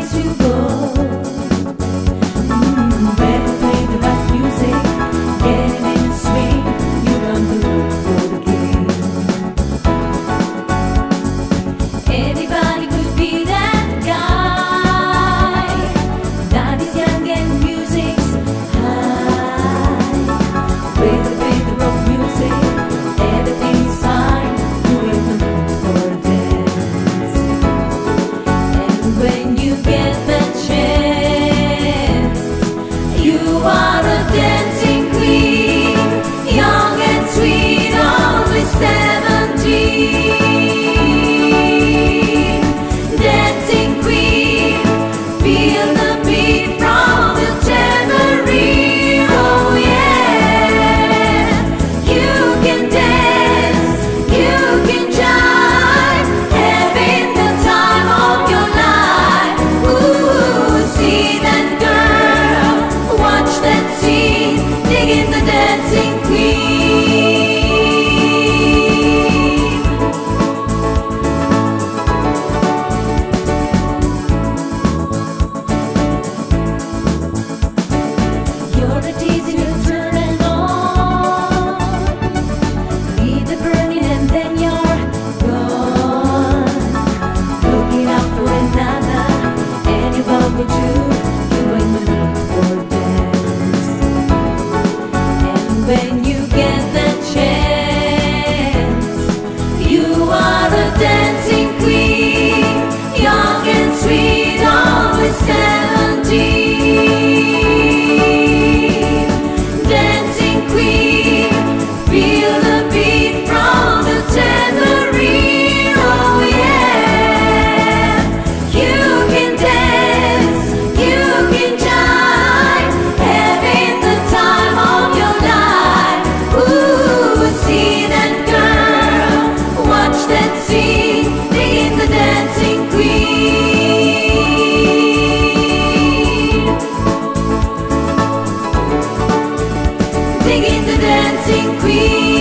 place queen.